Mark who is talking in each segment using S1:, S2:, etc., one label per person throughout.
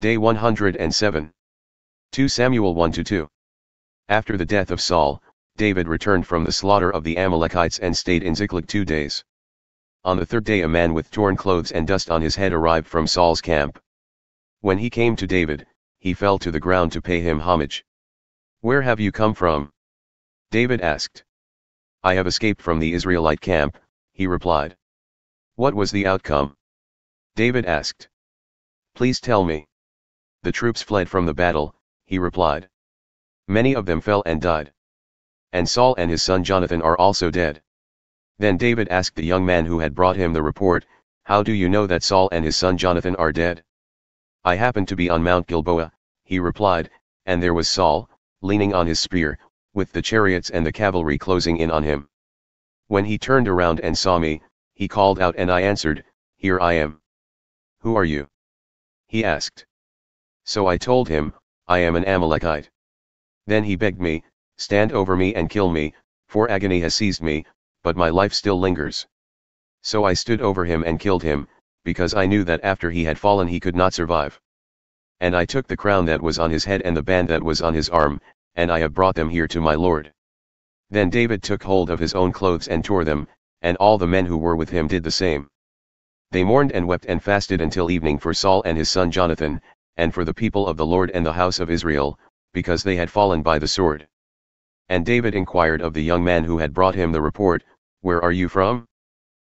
S1: Day 107. 2 Samuel 1 2. After the death of Saul, David returned from the slaughter of the Amalekites and stayed in Ziklag two days. On the third day a man with torn clothes and dust on his head arrived from Saul's camp. When he came to David, he fell to the ground to pay him homage. Where have you come from? David asked. I have escaped from the Israelite camp, he replied. What was the outcome? David asked. Please tell me. The troops fled from the battle, he replied. Many of them fell and died. And Saul and his son Jonathan are also dead. Then David asked the young man who had brought him the report, How do you know that Saul and his son Jonathan are dead? I happened to be on Mount Gilboa, he replied, and there was Saul, leaning on his spear, with the chariots and the cavalry closing in on him. When he turned around and saw me, he called out and I answered, Here I am. Who are you? He asked. So I told him, I am an Amalekite. Then he begged me, Stand over me and kill me, for agony has seized me, but my life still lingers. So I stood over him and killed him, because I knew that after he had fallen he could not survive. And I took the crown that was on his head and the band that was on his arm, and I have brought them here to my lord. Then David took hold of his own clothes and tore them, and all the men who were with him did the same. They mourned and wept and fasted until evening for Saul and his son Jonathan, and for the people of the Lord and the house of Israel, because they had fallen by the sword. And David inquired of the young man who had brought him the report, Where are you from?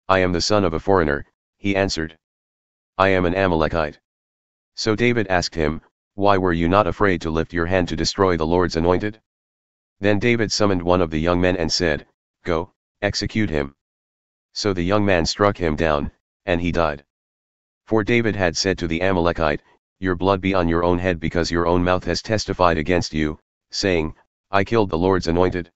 S1: I am the son of a foreigner, he answered. I am an Amalekite. So David asked him, Why were you not afraid to lift your hand to destroy the Lord's anointed? Then David summoned one of the young men and said, Go, execute him. So the young man struck him down, and he died. For David had said to the Amalekite, your blood be on your own head because your own mouth has testified against you, saying, I killed the Lord's anointed.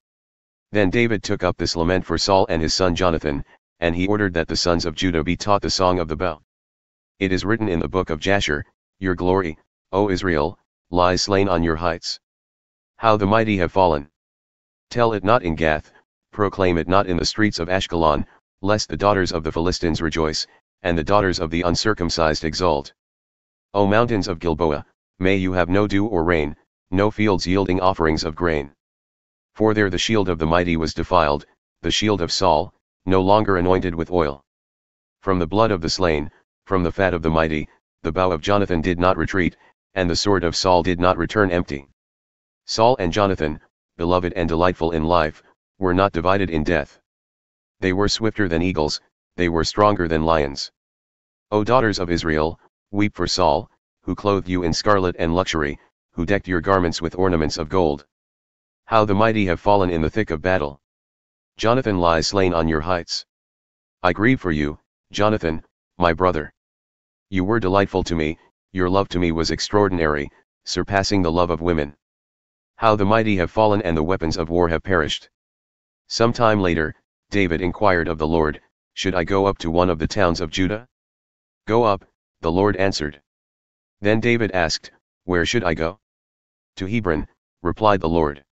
S1: Then David took up this lament for Saul and his son Jonathan, and he ordered that the sons of Judah be taught the song of the bow. It is written in the book of Jasher, Your glory, O Israel, lies slain on your heights. How the mighty have fallen. Tell it not in Gath, proclaim it not in the streets of Ashkelon, lest the daughters of the Philistines rejoice, and the daughters of the uncircumcised exult. O mountains of Gilboa, may you have no dew or rain, no fields yielding offerings of grain. For there the shield of the mighty was defiled, the shield of Saul, no longer anointed with oil. From the blood of the slain, from the fat of the mighty, the bow of Jonathan did not retreat, and the sword of Saul did not return empty. Saul and Jonathan, beloved and delightful in life, were not divided in death. They were swifter than eagles, they were stronger than lions. O daughters of Israel, Weep for Saul, who clothed you in scarlet and luxury, who decked your garments with ornaments of gold. How the mighty have fallen in the thick of battle. Jonathan lies slain on your heights. I grieve for you, Jonathan, my brother. You were delightful to me, your love to me was extraordinary, surpassing the love of women. How the mighty have fallen and the weapons of war have perished. Some time later, David inquired of the Lord, Should I go up to one of the towns of Judah? Go up, the Lord answered. Then David asked, Where should I go? To Hebron, replied the Lord.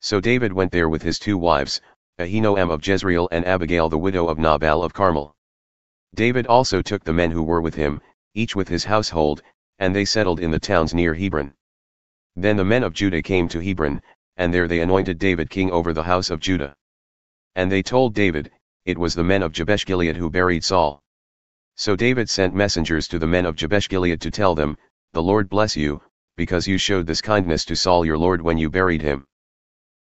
S1: So David went there with his two wives, Ahinoam of Jezreel and Abigail the widow of Nabal of Carmel. David also took the men who were with him, each with his household, and they settled in the towns near Hebron. Then the men of Judah came to Hebron, and there they anointed David king over the house of Judah. And they told David, it was the men of Jabesh Gilead who buried Saul. So David sent messengers to the men of Jabesh Gilead to tell them, The Lord bless you, because you showed this kindness to Saul your Lord when you buried him.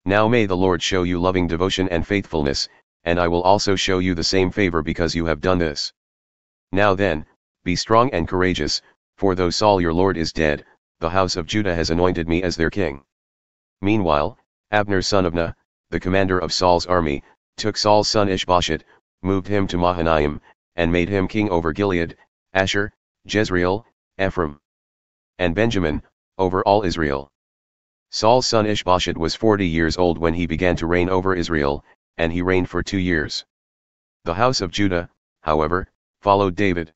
S1: Now may the Lord show you loving devotion and faithfulness, and I will also show you the same favor because you have done this. Now then, be strong and courageous, for though Saul your Lord is dead, the house of Judah has anointed me as their king. Meanwhile, Abner son of Ner, the commander of Saul's army, took Saul's son Ishbosheth, moved him to Mahanaim, and made him king over Gilead, Asher, Jezreel, Ephraim, and Benjamin, over all Israel. Saul's son Ishbosheth was forty years old when he began to reign over Israel, and he reigned for two years. The house of Judah, however, followed David.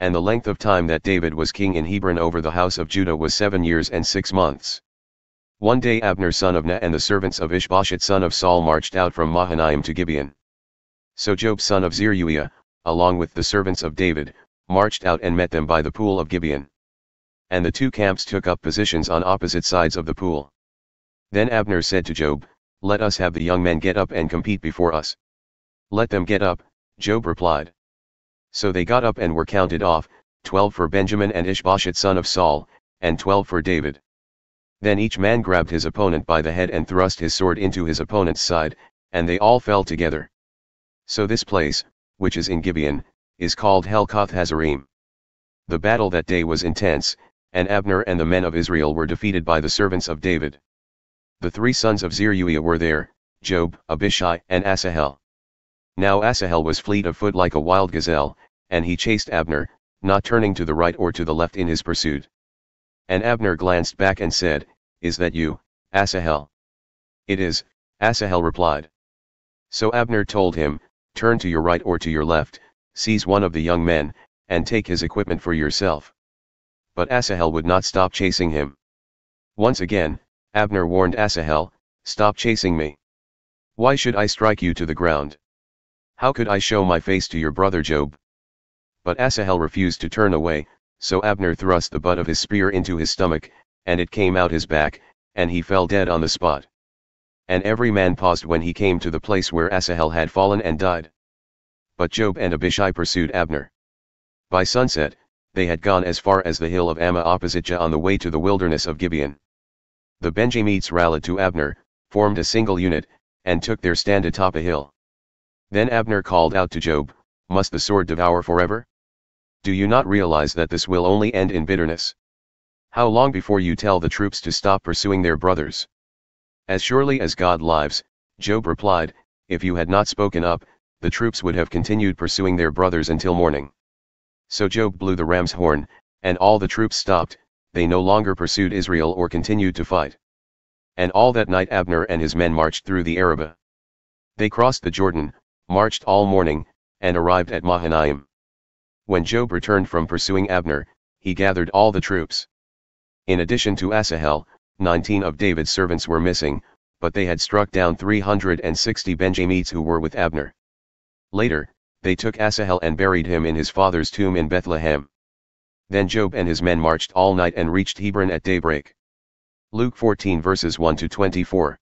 S1: And the length of time that David was king in Hebron over the house of Judah was seven years and six months. One day Abner son of Ner and the servants of Ishbosheth son of Saul marched out from Mahanaim to Gibeon. So Joab son of Zeruiah, along with the servants of David, marched out and met them by the pool of Gibeon. and the two camps took up positions on opposite sides of the pool. Then Abner said to Joab, Let us have the young men get up and compete before us. Let them get up, Joab replied. So they got up and were counted off, twelve for Benjamin and Ishbosheth son of Saul, and twelve for David. Then each man grabbed his opponent by the head and thrust his sword into his opponent's side, and they all fell together. So this place, which is in Gibeon, is called Helkath Hazzurim. The battle that day was intense, and Abner and the men of Israel were defeated by the servants of David. The three sons of Zeruiah were there, Joab, Abishai, and Asahel. Now Asahel was fleet of foot like a wild gazelle, and he chased Abner, not turning to the right or to the left in his pursuit. And Abner glanced back and said, Is that you, Asahel? It is, Asahel replied. So Abner told him, Turn to your right or to your left, seize one of the young men, and take his equipment for yourself. But Asahel would not stop chasing him. Once again, Abner warned Asahel, Stop chasing me. Why should I strike you to the ground? How could I show my face to your brother Joab? But Asahel refused to turn away, so Abner thrust the butt of his spear into his stomach, and it came out his back, and he fell dead on the spot. And every man paused when he came to the place where Asahel had fallen and died. But Joab and Abishai pursued Abner. By sunset, they had gone as far as the hill of Ammah opposite Giah on the way to the wilderness of Gibeon. The Benjamites rallied to Abner, formed a single unit, and took their stand atop a hill. Then Abner called out to Joab, Must the sword devour forever? Do you not realize that this will only end in bitterness? How long before you tell the troops to stop pursuing their brothers? As surely as God lives, Joab replied, if you had not spoken up, the troops would have continued pursuing their brothers until morning. So Joab blew the ram's horn, and all the troops stopped, they no longer pursued Israel or continued to fight. And all that night Abner and his men marched through the Arabah. They crossed the Jordan, marched all morning, and arrived at Mahanaim. When Joab returned from pursuing Abner, he gathered all the troops. In addition to Asahel, 19 of David's servants were missing, but they had struck down 360 Benjamites who were with Abner. Later, they took Asahel and buried him in his father's tomb in Bethlehem. Then Joab and his men marched all night and reached Hebron at daybreak. Luke 14 verses 1 to 24.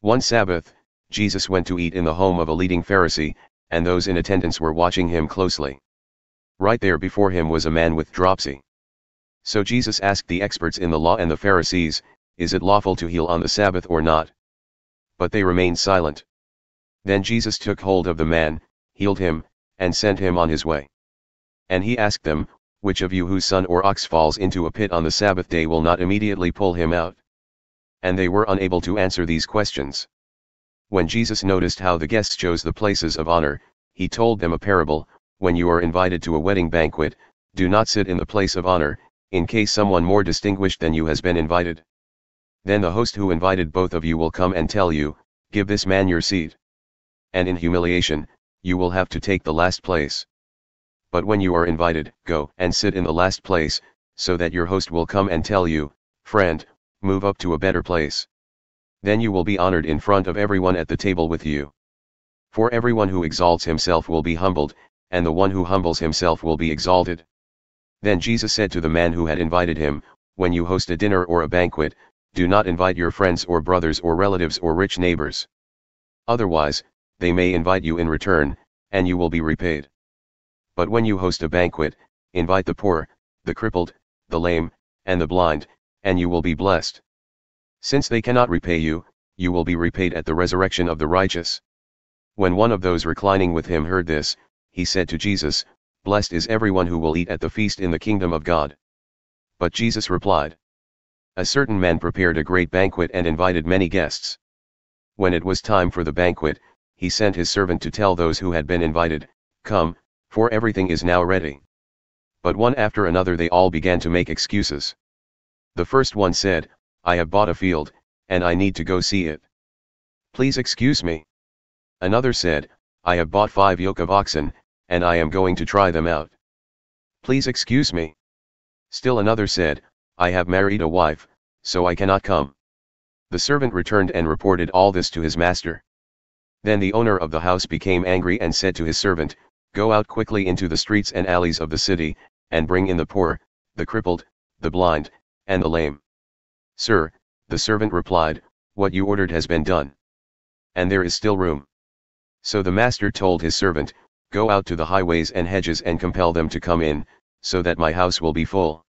S1: One Sabbath, Jesus went to eat in the home of a leading Pharisee, and those in attendance were watching him closely. Right there before him was a man with dropsy. So Jesus asked the experts in the law and the Pharisees, Is it lawful to heal on the Sabbath or not? But they remained silent. Then Jesus took hold of the man, healed him, and sent him on his way. And he asked them, Which of you whose son or ox falls into a pit on the Sabbath day will not immediately pull him out? And they were unable to answer these questions. When Jesus noticed how the guests chose the places of honor, he told them a parable, when you are invited to a wedding banquet, do not sit in the place of honor, in case someone more distinguished than you has been invited. Then the host who invited both of you will come and tell you, give this man your seat. And in humiliation, you will have to take the last place. But when you are invited, go and sit in the last place, so that your host will come and tell you, friend, move up to a better place. Then you will be honored in front of everyone at the table with you. For everyone who exalts himself will be humbled, and the one who humbles himself will be exalted. Then Jesus said to the man who had invited him, When you host a dinner or a banquet, do not invite your friends or brothers or relatives or rich neighbors. Otherwise, they may invite you in return, and you will be repaid. But when you host a banquet, invite the poor, the crippled, the lame, and the blind, and you will be blessed. Since they cannot repay you, you will be repaid at the resurrection of the righteous. When one of those reclining with him heard this, he said to Jesus, Blessed is everyone who will eat at the feast in the kingdom of God. But Jesus replied, A certain man prepared a great banquet and invited many guests. When it was time for the banquet, he sent his servant to tell those who had been invited, Come, for everything is now ready. But one after another they all began to make excuses. The first one said, I have bought a field, and I need to go see it. Please excuse me. Another said, I have bought five yoke of oxen, and I am going to try them out. Please excuse me. Still another said, I have married a wife, so I cannot come. The servant returned and reported all this to his master. Then the owner of the house became angry and said to his servant, Go out quickly into the streets and alleys of the city, and bring in the poor, the crippled, the blind, and the lame. Sir, the servant replied, What you ordered has been done. And there is still room. So the master told his servant, Go out to the highways and hedges and compel them to come in, so that my house will be full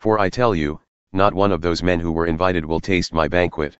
S1: for I tell you, not one of those men who were invited will taste my banquet.